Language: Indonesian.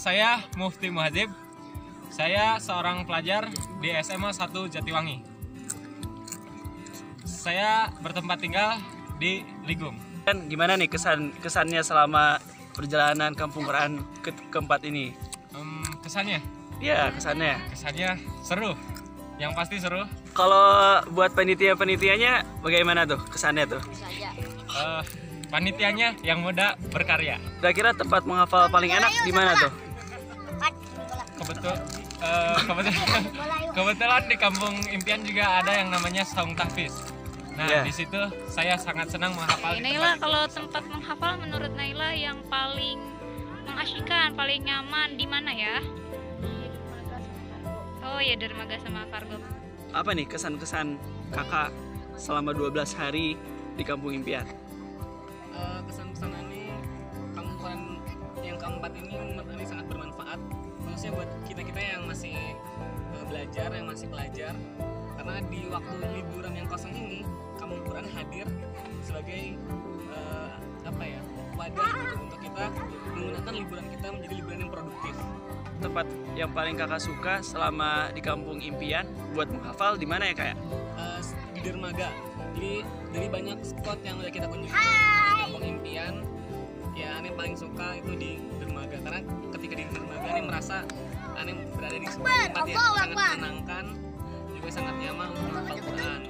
saya Mufti Muhadzib. Saya seorang pelajar di SMA 1 Jatiwangi. Saya bertempat tinggal di Ligung. Dan gimana nih kesan kesannya selama perjalanan Kampung Quran ke keempat ini? Em, kesannya, Ya kesannya. kesannya seru. Yang pasti seru. Kalau buat panitia-panitianya bagaimana tuh kesannya tuh? Eh, panitianya yang muda berkarya. Kira-kira tempat menghafal paling enak di mana tuh? Kebetul, eh, kebetulan, kebetulan di kampung impian juga ada yang namanya Saung Tahfiz. Nah, Ya. di situ saya sangat senang menghafal. di Naila kalau tempat menghafal menurut Naila yang paling mengasyikkan, paling nyaman di mana ya? Oh ya dermaga sama kargo. Apa nih kesan-kesan kakak selama 12 hari di Kampung Impian? Eh, kesan-kesan ini kampuran yang keempat ini menurut ini sangat bermanfaat khususnya buat kita kita yang masih eh, belajar yang masih pelajar. Karena di waktu liburan yang kosong ini kampuran hadir sebagai eh, apa ya wadah gitu untuk kita menggunakan liburan kita menjadi liburan yang produktif. Tempat yang paling kakak suka selama di Kampung Impian buat menghafal di mana ya kayak? Eh, di dermaga. Jadi dari banyak spot yang udah kita kunjungi. Di kampung impian ya aneh paling suka itu di dermaga. Karena ketika di dermaga aneh merasa aneh berada di sebuah tempat yang sangat menyenangkan juga sangat nyaman untuk menghafal Quran